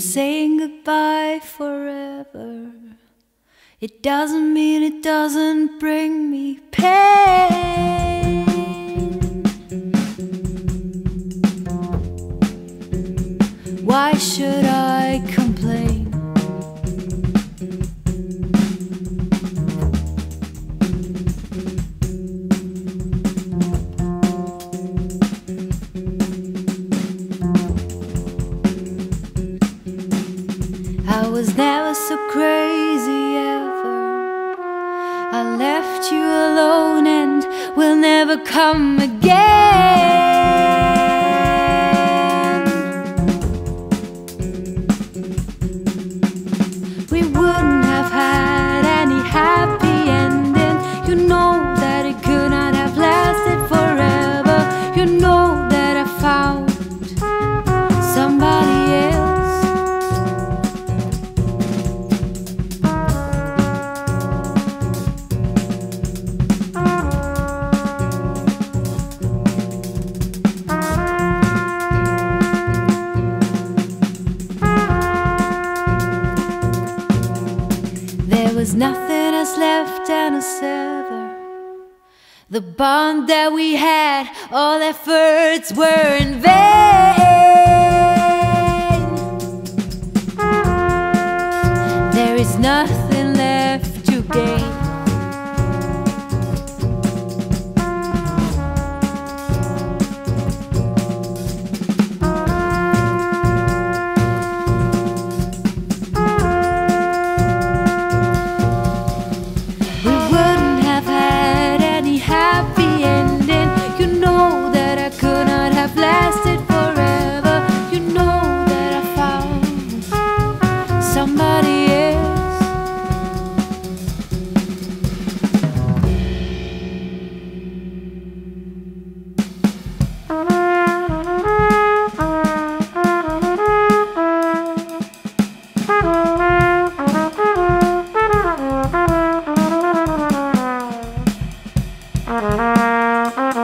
saying goodbye forever. It doesn't mean it doesn't bring me pain. Why should I left you alone and will never come again. We wouldn't have had any happy ending. You know that it could not have lasted forever. You know was nothing else left and to sever. The bond that we had, all efforts were in vain. Somebody else.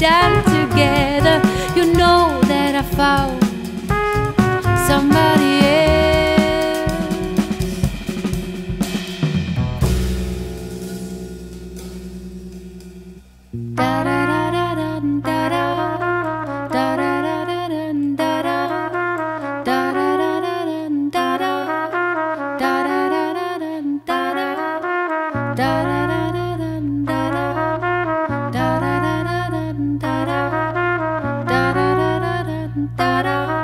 done da da